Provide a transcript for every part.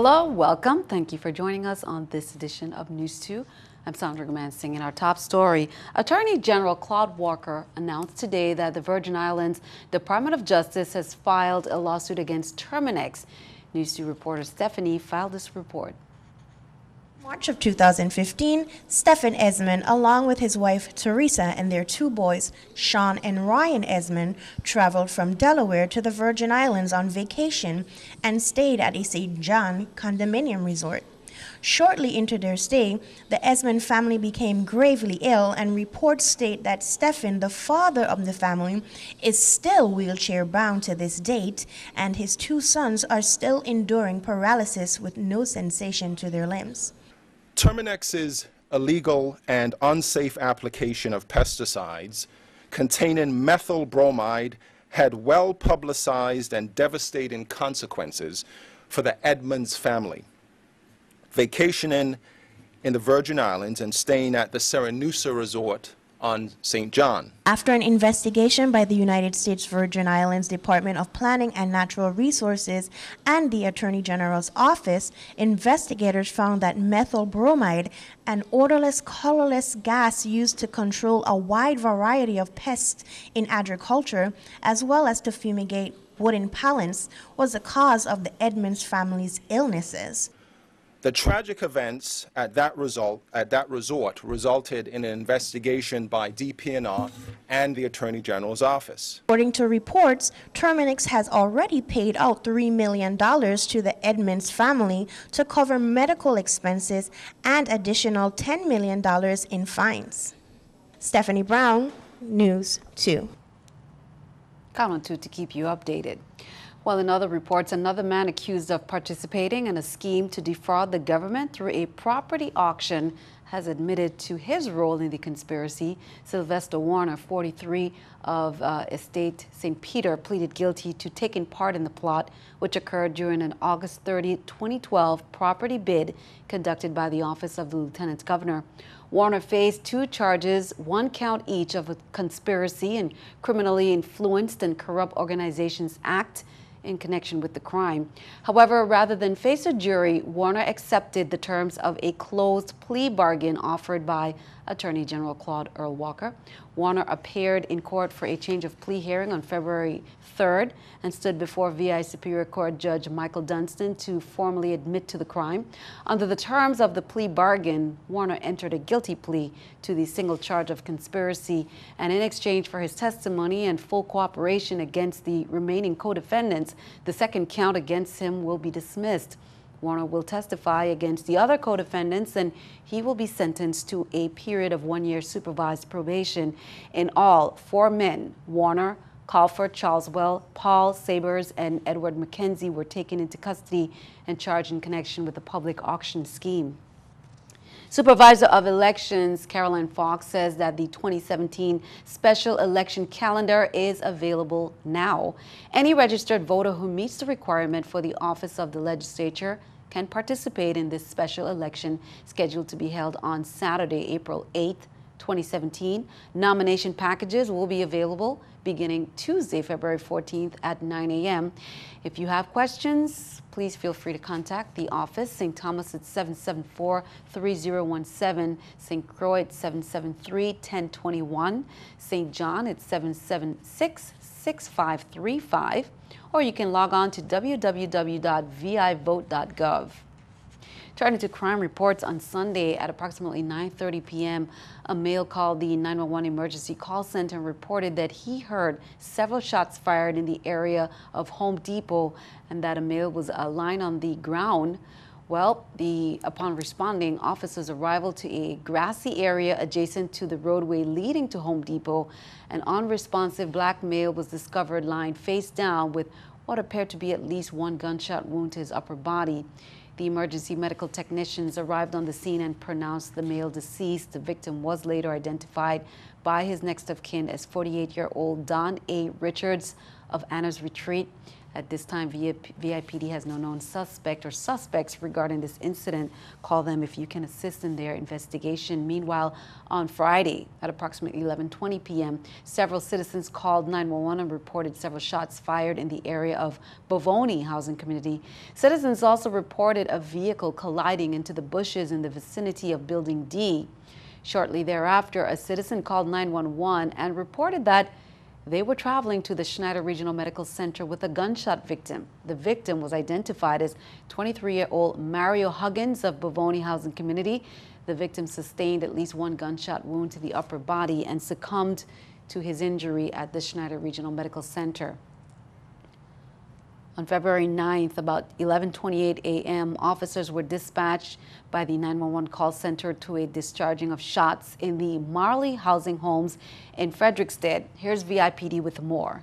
Hello, welcome. Thank you for joining us on this edition of News 2. I'm Sandra Gamansing in our top story. Attorney General Claude Walker announced today that the Virgin Islands Department of Justice has filed a lawsuit against Terminix. News 2 reporter Stephanie filed this report. March of 2015, Stephen Esmond, along with his wife Teresa and their two boys, Sean and Ryan Esmond, traveled from Delaware to the Virgin Islands on vacation and stayed at a St. John condominium resort. Shortly into their stay, the Esmond family became gravely ill, and reports state that Stephen, the father of the family, is still wheelchair bound to this date, and his two sons are still enduring paralysis with no sensation to their limbs. Terminix's illegal and unsafe application of pesticides containing methyl bromide had well publicized and devastating consequences for the Edmonds family. Vacationing in the Virgin Islands and staying at the Sirenusa Resort on St. John. After an investigation by the United States Virgin Islands Department of Planning and Natural Resources and the Attorney General's office, investigators found that methyl bromide, an odorless, colorless gas used to control a wide variety of pests in agriculture, as well as to fumigate wooden pallets, was the cause of the Edmonds family's illnesses. The tragic events at that, result, at that resort resulted in an investigation by DPNR and the Attorney General's office. According to reports, Terminix has already paid out $3 million to the Edmonds family to cover medical expenses and additional $10 million in fines. Stephanie Brown, News 2. Count on 2 to keep you updated. While in other reports, another man accused of participating in a scheme to defraud the government through a property auction has admitted to his role in the conspiracy. Sylvester Warner, 43 of uh, Estate St. Peter, pleaded guilty to taking part in the plot, which occurred during an August 30, 2012 property bid conducted by the Office of the Lieutenant Governor. Warner faced two charges, one count each of a conspiracy and criminally influenced and corrupt organizations act in connection with the crime. However, rather than face a jury, Warner accepted the terms of a closed plea bargain offered by Attorney General Claude Earl Walker. Warner appeared in court for a change of plea hearing on February 3rd and stood before VI Superior Court Judge Michael Dunston to formally admit to the crime. Under the terms of the plea bargain, Warner entered a guilty plea to the single charge of conspiracy, and in exchange for his testimony and full cooperation against the remaining co-defendants, the second count against him will be dismissed. Warner will testify against the other co-defendants and he will be sentenced to a period of one year supervised probation. In all, four men, Warner, Calford, Charleswell, Paul Sabers, and Edward McKenzie were taken into custody and charged in connection with the public auction scheme. Supervisor of Elections Caroline Fox says that the 2017 special election calendar is available now. Any registered voter who meets the requirement for the office of the legislature can participate in this special election scheduled to be held on Saturday, April 8th, 2017. Nomination packages will be available beginning Tuesday, February 14th at 9 a.m. If you have questions, please feel free to contact the office. St. Thomas at 774-3017, St. Croix at 773-1021, St. John at 776-6535, or you can log on to www.vivote.gov. Turning to crime reports on Sunday at approximately 9.30 p.m., a male called the 911 emergency call center and reported that he heard several shots fired in the area of Home Depot and that a male was uh, lying on the ground. Well, the, upon responding, officers arrived to a grassy area adjacent to the roadway leading to Home Depot. An unresponsive black male was discovered lying face down with what appeared to be at least one gunshot wound to his upper body. The emergency medical technicians arrived on the scene and pronounced the male deceased. The victim was later identified by his next of kin as 48-year-old Don A. Richards of Anna's Retreat. At this time, VIPD has no known suspect or suspects regarding this incident. Call them if you can assist in their investigation. Meanwhile, on Friday at approximately 11:20 p.m., several citizens called 911 and reported several shots fired in the area of Bovoni housing community. Citizens also reported a vehicle colliding into the bushes in the vicinity of Building D. Shortly thereafter, a citizen called 911 and reported that they were traveling to the Schneider Regional Medical Center with a gunshot victim. The victim was identified as 23 year old Mario Huggins of Bovoni Housing Community. The victim sustained at least one gunshot wound to the upper body and succumbed to his injury at the Schneider Regional Medical Center. On February 9th, about 11:28 a.m., officers were dispatched by the 911 call center to a discharging of shots in the Marley housing homes in Frederiksted. Here's VIPD with more.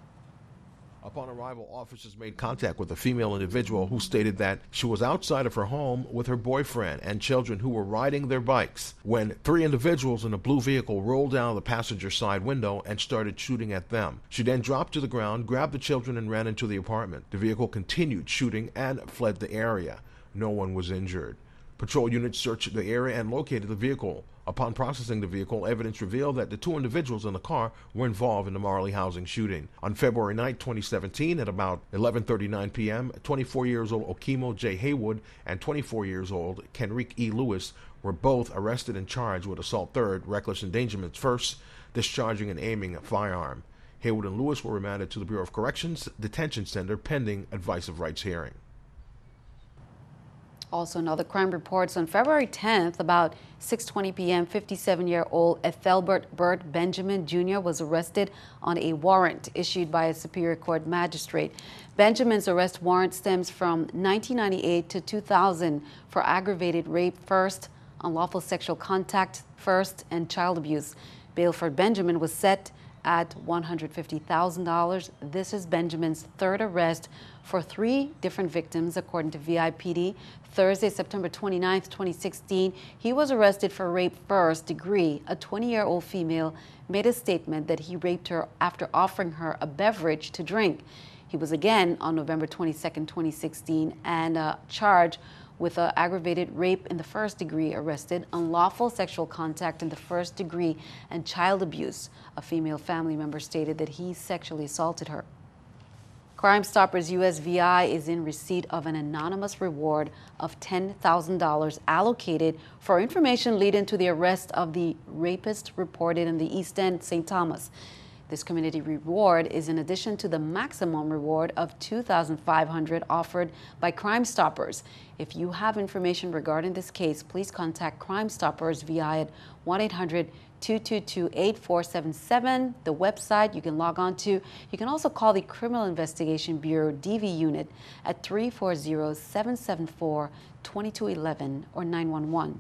Upon arrival, officers made contact with a female individual who stated that she was outside of her home with her boyfriend and children who were riding their bikes when three individuals in a blue vehicle rolled down the passenger side window and started shooting at them. She then dropped to the ground, grabbed the children, and ran into the apartment. The vehicle continued shooting and fled the area. No one was injured. Patrol units searched the area and located the vehicle. Upon processing the vehicle, evidence revealed that the two individuals in the car were involved in the Marley housing shooting. On February 9, 2017, at about 11:39 p.m., 24 years old Okimo J. Haywood and 24 years old Kenrick E. Lewis were both arrested and charged with assault third, reckless endangerment first, discharging and aiming a firearm. Haywood and Lewis were remanded to the Bureau of Corrections Detention Center pending advice of rights hearing. Also, another crime reports on February 10th, about 6:20 p.m., 57-year-old Ethelbert Burt Benjamin Jr. was arrested on a warrant issued by a Superior Court magistrate. Benjamin's arrest warrant stems from 1998 to 2000 for aggravated rape first, unlawful sexual contact first, and child abuse. Bail for Benjamin was set at $150,000. This is Benjamin's third arrest for three different victims, according to VIPD. Thursday, September 29, 2016, he was arrested for rape first degree. A 20 year old female made a statement that he raped her after offering her a beverage to drink. He was again on November 22, 2016, and uh, charged with uh, aggravated rape in the first degree arrested, unlawful sexual contact in the first degree, and child abuse. A female family member stated that he sexually assaulted her. Crime Stoppers USVI is in receipt of an anonymous reward of $10,000 allocated for information leading to the arrest of the rapist reported in the East End, St. Thomas. This community reward is in addition to the maximum reward of 2,500 offered by Crime Stoppers. If you have information regarding this case, please contact Crime Stoppers via at 1 800 222 8477, the website you can log on to. You can also call the Criminal Investigation Bureau DV unit at 340 774 2211 or 911.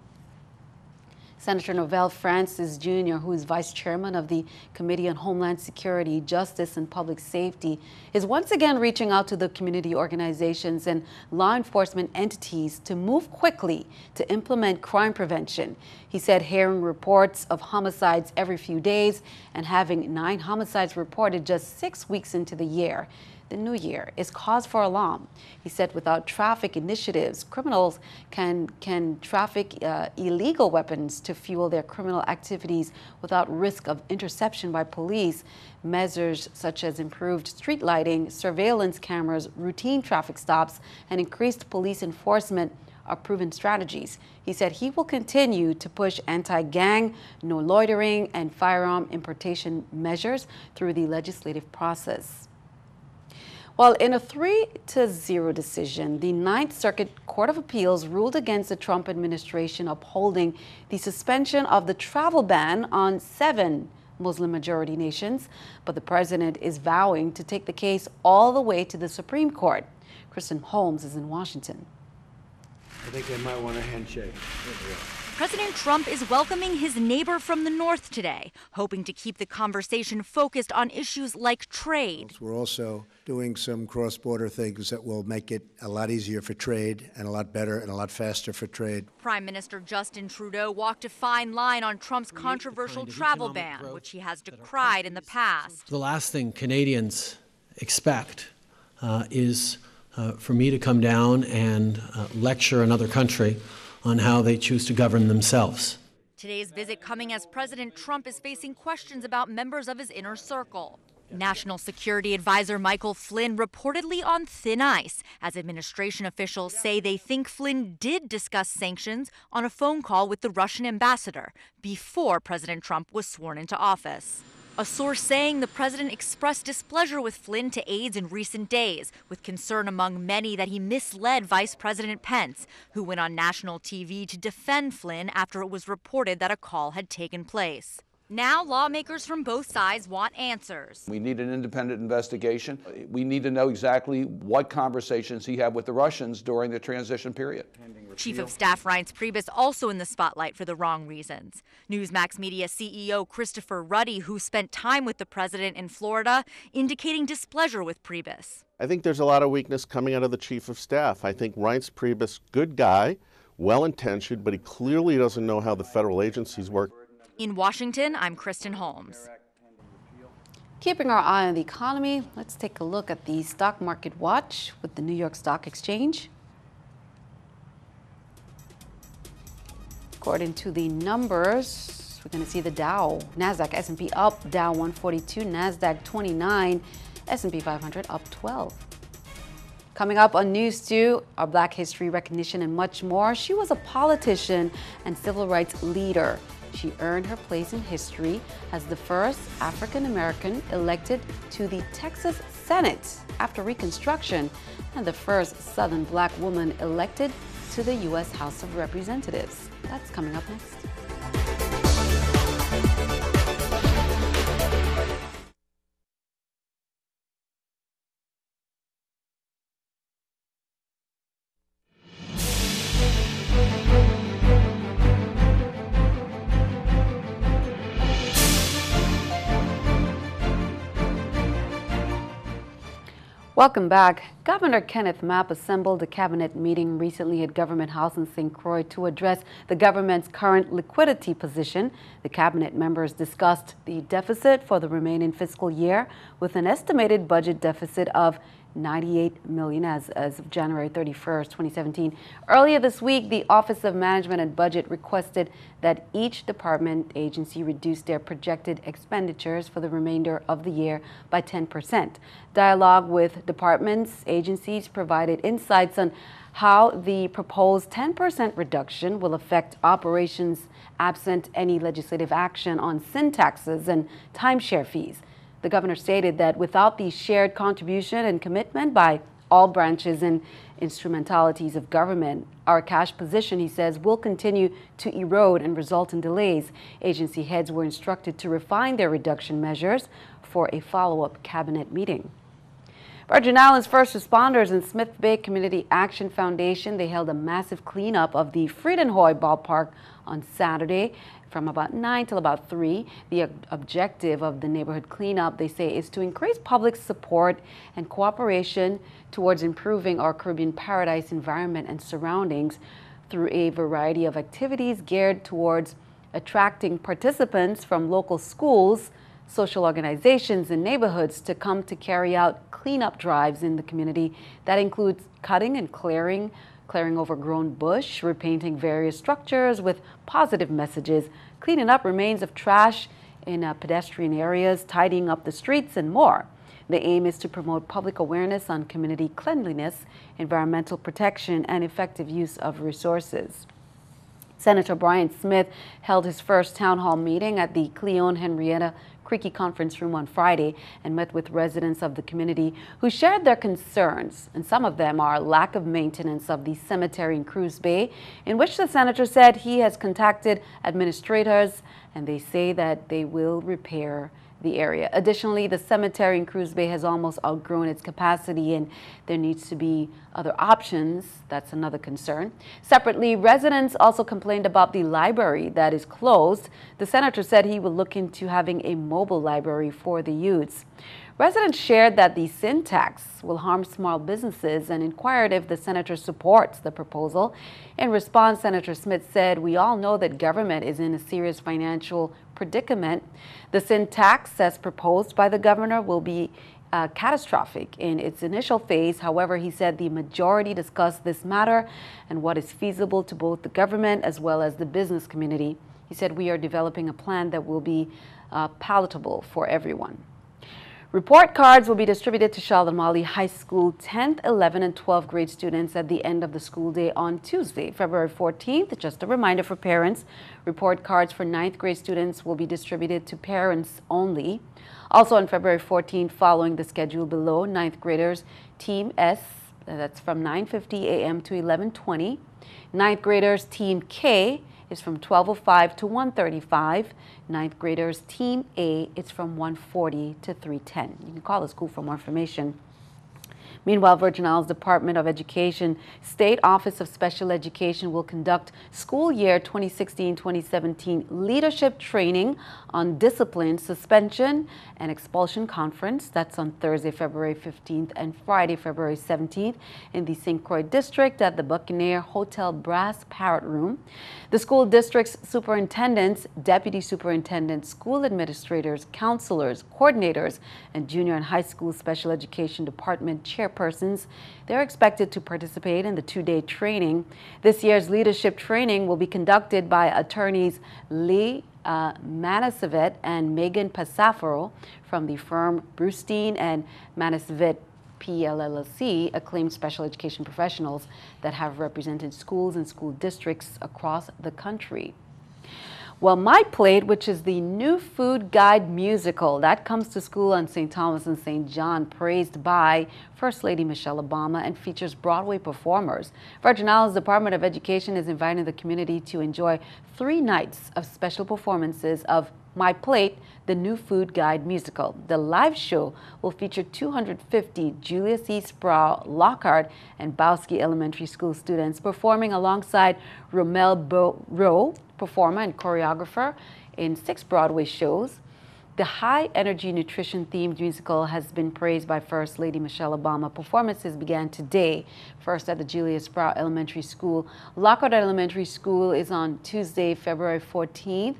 Senator Novell Francis Jr., who is vice chairman of the Committee on Homeland Security, Justice, and Public Safety, is once again reaching out to the community organizations and law enforcement entities to move quickly to implement crime prevention. He said hearing reports of homicides every few days and having nine homicides reported just six weeks into the year the new year is cause for alarm. He said without traffic initiatives, criminals can, can traffic uh, illegal weapons to fuel their criminal activities without risk of interception by police. Measures such as improved street lighting, surveillance cameras, routine traffic stops, and increased police enforcement are proven strategies. He said he will continue to push anti gang, no loitering, and firearm importation measures through the legislative process. Well, in a 3 to 0 decision, the Ninth Circuit Court of Appeals ruled against the Trump administration upholding the suspension of the travel ban on seven Muslim majority nations. But the president is vowing to take the case all the way to the Supreme Court. Kristen Holmes is in Washington. I think they might want a handshake. President Trump is welcoming his neighbor from the north today, hoping to keep the conversation focused on issues like trade. We're also doing some cross border things that will make it a lot easier for trade and a lot better and a lot faster for trade. Prime Minister Justin Trudeau walked a fine line on Trump's controversial kind of travel ban, which he has decried in the past. The last thing Canadians expect uh, is uh, for me to come down and uh, lecture another country on how they choose to govern themselves. Today's visit coming as President Trump is facing questions about members of his inner circle. National Security Advisor Michael Flynn reportedly on thin ice as administration officials say they think Flynn did discuss sanctions on a phone call with the Russian ambassador before President Trump was sworn into office. A source saying the president expressed displeasure with Flynn to aides in recent days, with concern among many that he misled Vice President Pence, who went on national TV to defend Flynn after it was reported that a call had taken place. Now, lawmakers from both sides want answers. We need an independent investigation. We need to know exactly what conversations he had with the Russians during the transition period. Chief of Staff Reince Priebus also in the spotlight for the wrong reasons. Newsmax Media CEO Christopher Ruddy, who spent time with the president in Florida, indicating displeasure with Priebus. I think there's a lot of weakness coming out of the chief of staff. I think Reince Priebus, good guy, well intentioned, but he clearly doesn't know how the federal agencies work. In Washington, I'm Kristen Holmes. Keeping our eye on the economy, let's take a look at the stock market watch with the New York Stock Exchange. According to the numbers, we're going to see the Dow, Nasdaq, S&P up, Dow 142, Nasdaq 29, S&P 500 up 12. Coming up on News 2, our Black History recognition and much more. She was a politician and civil rights leader. She earned her place in history as the first African American elected to the Texas Senate after Reconstruction and the first Southern black woman elected to the U.S. House of Representatives. That's coming up next. Welcome back. Governor Kenneth Mapp assembled a cabinet meeting recently at Government House in St. Croix to address the government's current liquidity position. The cabinet members discussed the deficit for the remaining fiscal year with an estimated budget deficit of 98 million as, as of January 31st, 2017. Earlier this week, the Office of Management and Budget requested that each department agency reduce their projected expenditures for the remainder of the year by 10%. Dialogue with departments, agencies provided insights on how the proposed 10% reduction will affect operations absent any legislative action on sin taxes and timeshare fees. The governor stated that without the shared contribution and commitment by all branches and instrumentalities of government, our cash position, he says, will continue to erode and result in delays. Agency heads were instructed to refine their reduction measures for a follow-up cabinet meeting. Virgin Islands first responders and Smith Bay Community Action Foundation, they held a massive cleanup of the Frydenhoj ballpark on Saturday from about 9 till about 3. The objective of the neighborhood cleanup, they say, is to increase public support and cooperation towards improving our Caribbean paradise environment and surroundings through a variety of activities geared towards attracting participants from local schools, social organizations, and neighborhoods to come to carry out cleanup drives in the community that includes cutting and clearing clearing overgrown bush, repainting various structures with positive messages, cleaning up remains of trash in uh, pedestrian areas, tidying up the streets, and more. The aim is to promote public awareness on community cleanliness, environmental protection, and effective use of resources. Senator Brian Smith held his first town hall meeting at the Cleon Henrietta Creque Conference Room on Friday and met with residents of the community who shared their concerns. And some of them are lack of maintenance of the cemetery in Cruz Bay, in which the senator said he has contacted administrators and they say that they will repair the area. Additionally, the cemetery in Cruz Bay has almost outgrown its capacity and there needs to be other options. That's another concern. Separately, residents also complained about the library that is closed. The senator said he will look into having a mobile library for the youths. Residents shared that the sin tax will harm small businesses and inquired if the senator supports the proposal. In response, Senator Smith said, We all know that government is in a serious financial predicament. The sin tax, as proposed by the governor, will be uh, catastrophic in its initial phase. However, he said the majority discussed this matter and what is feasible to both the government as well as the business community. He said, We are developing a plan that will be uh, palatable for everyone. Report cards will be distributed to Molly High School 10th, 11th, and 12th grade students at the end of the school day on Tuesday, February 14th. Just a reminder for parents, report cards for 9th grade students will be distributed to parents only. Also on February 14th, following the schedule below, 9th graders Team S, that's from 9.50 a.m. to 11.20. 9th graders Team K, is from 1205 to 135. Ninth graders Team A, it's from 140 to 310. You can call the school for more information. Meanwhile, Virgin Department of Education State Office of Special Education will conduct school year 2016-2017 leadership training on discipline, suspension, and expulsion conference. That's on Thursday, February 15th and Friday, February 17th in the St. Croix District at the Buccaneer Hotel Brass Parrot Room. The school district's superintendents, deputy superintendents, school administrators, counselors, coordinators, and junior and high school special education department chairpersons, they're expected to participate in the two-day training. This year's leadership training will be conducted by attorneys Lee uh, and Megan Pasafaro from the firm Brustein and Manasevit PLLC, acclaimed special education professionals that have represented schools and school districts across the country. Well, My Plate, which is the new food guide musical that comes to school on St. Thomas and St. John, praised by First Lady Michelle Obama and features Broadway performers. Virgin Islands Department of Education is inviting the community to enjoy three nights of special performances of My Plate, the new food guide musical. The live show will feature 250 Julius E. Sprauve, Lockhart, and Bowski Elementary School students performing alongside Romel Rowe, performer and choreographer in six Broadway shows. The high energy nutrition themed musical has been praised by First Lady Michelle Obama. Performances began today, first at the Julius Sprauve Elementary School. Lockhart Elementary School is on Tuesday, February 14th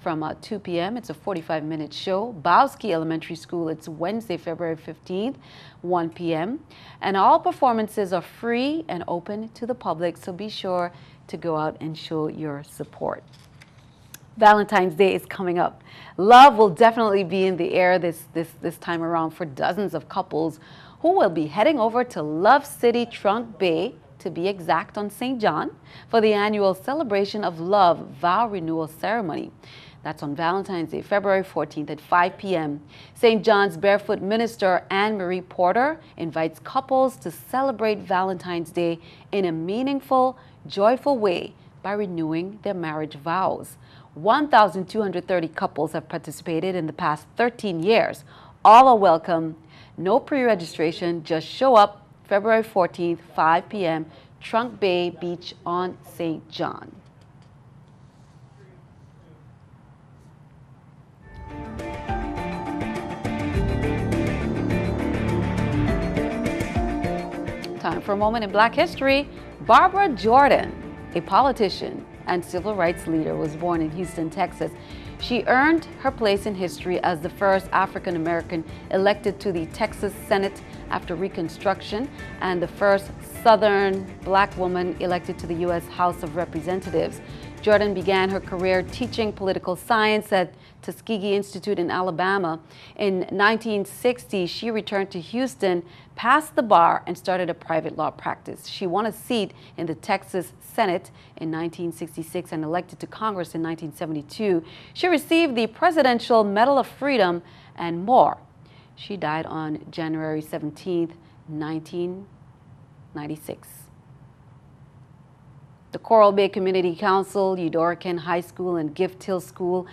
from uh, 2 p.m. It's a 45 minute show. Bowski Elementary School, it's Wednesday, February 15th, 1 p.m. And all performances are free and open to the public, so be sure to go out and show your support. Valentine's Day is coming up. Love will definitely be in the air this, this, this time around for dozens of couples who will be heading over to Love City Trunk Bay to be exact on St. John for the annual celebration of love vow renewal ceremony. That's on Valentine's Day, February 14th at 5 p.m. St. John's Barefoot Minister Anne Marie Porter invites couples to celebrate Valentine's Day in a meaningful, joyful way by renewing their marriage vows. 1,230 couples have participated in the past 13 years. All are welcome. No pre-registration. Just show up February 14th, 5 p.m., Trunk Bay Beach on St. John. Time for a moment in Black history. Barbara Jordan, a politician and civil rights leader, was born in Houston, Texas. She earned her place in history as the first African American elected to the Texas Senate after Reconstruction and the first Southern black woman elected to the U.S. House of Representatives. Jordan began her career teaching political science at Tuskegee Institute in Alabama. In 1960, she returned to Houston, passed the bar, and started a private law practice. She won a seat in the Texas Senate in 1966 and elected to Congress in 1972. She received the Presidential Medal of Freedom and more. She died on January 17, 1996. The Coral Bay Community Council, Eudora Kean High School, and Gift Hill School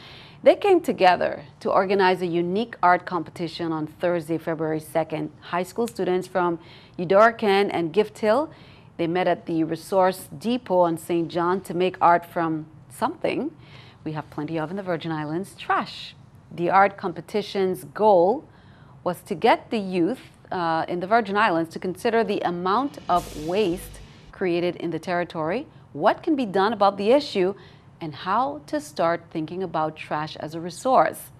they came together to organize a unique art competition on Thursday, February 2nd. High school students from Eudora Kean and Gift Hill, they met at the Resource Depot on St. John to make art from something we have plenty of in the Virgin Islands, trash. The art competition's goal was to get the youth uh, in the Virgin Islands to consider the amount of waste created in the territory, what can be done about the issue, and how to start thinking about trash as a resource.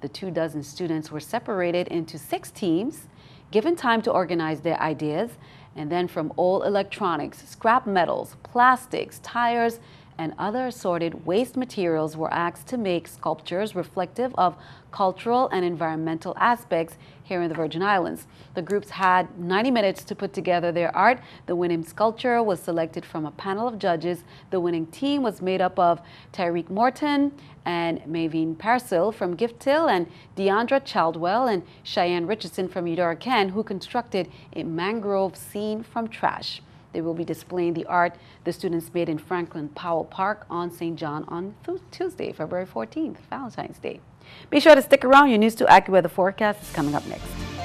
The two dozen students were separated into six teams given time to organize their ideas, and then from old electronics, scrap metals, plastics, tires, and other assorted waste materials were asked to make sculptures reflective of cultural and environmental aspects here in the Virgin Islands. The groups had 90 minutes to put together their art. The winning sculpture was selected from a panel of judges. The winning team was made up of Tyreek Morton and Mavine Parsil from Gift Hill and Deandra Chaldwell and Cheyenne Richardson from Eudora Kean, who constructed a mangrove scene from trash. They will be displaying the art the students made in Franklin Powell Park on St. John on Tuesday, February 14th, Valentine's Day. Be sure to stick around. Your News 2 AccuWeather forecast is coming up next.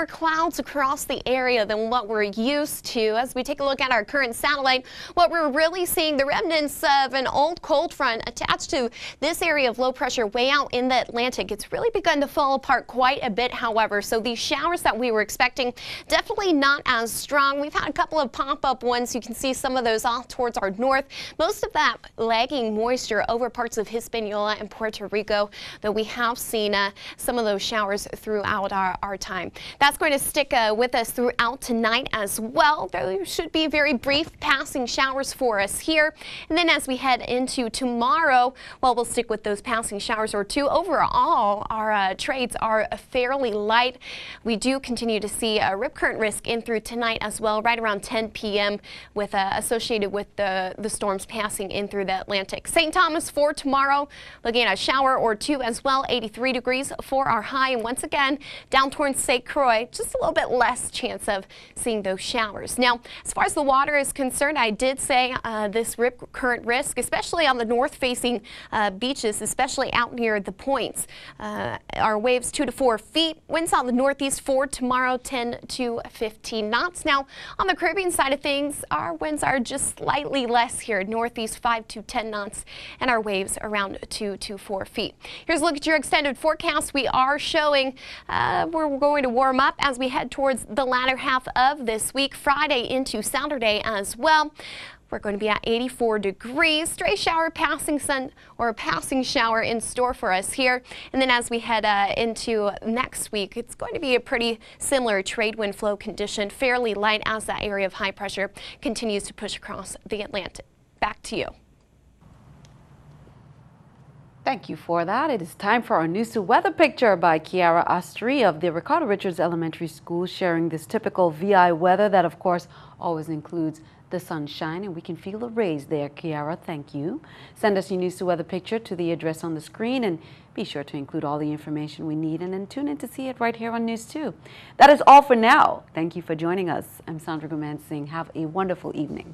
More clouds across the area than what we're used to. As we take a look at our current satellite, what we're really seeing the remnants of an old cold front attached to this area of low pressure way out in the Atlantic. It's really begun to fall apart quite a bit, however. So these showers that we were expecting definitely not as strong. We've had a couple of pop-up ones. You can see some of those off towards our north. Most of that lagging moisture over parts of Hispaniola and Puerto Rico, though we have seen uh, some of those showers throughout our, our time. That's going to stick uh, with us throughout tonight as well. There should be very brief passing showers for us here. And then as we head into tomorrow, well, we'll stick with those passing showers or two. Overall, our uh, trades are fairly light. We do continue to see a rip current risk in through tonight as well, right around 10 p.m. with uh, associated with the, the storms passing in through the Atlantic. St. Thomas for tomorrow, looking at a shower or two as well, 83 degrees for our high. And once again, down towards St. Croix, just a little bit less chance of seeing those showers. Now, as far as the water is concerned, I did say uh, this rip current risk, especially on the north-facing uh, beaches, especially out near the points. Uh, our waves 2 to 4 feet, winds out the northeast 4 tomorrow, 10 to 15 knots. Now, on the Caribbean side of things, our winds are just slightly less here, northeast 5 to 10 knots, and our waves around 2 to 4 feet. Here's a look at your extended forecast. We are showing uh, we're going to warm up as we head towards the latter half of this week, Friday into Saturday as well. We're going to be at 84 degrees. Stray shower, passing sun, or a passing shower in store for us here. And then as we head uh, into next week, it's going to be a pretty similar trade wind flow condition, fairly light as that area of high pressure continues to push across the Atlantic. Back to you. Thank you for that. It is time for our news to weather picture by Kiara Astri of the Ricardo Richards Elementary School, sharing this typical VI weather that, of course, always includes the sunshine, and we can feel the rays there. Kiara, thank you. Send us your news to weather picture to the address on the screen, and be sure to include all the information we need, and then tune in to see it right here on News 2. That is all for now. Thank you for joining us. I'm Sandra Gumansingh. Have a wonderful evening.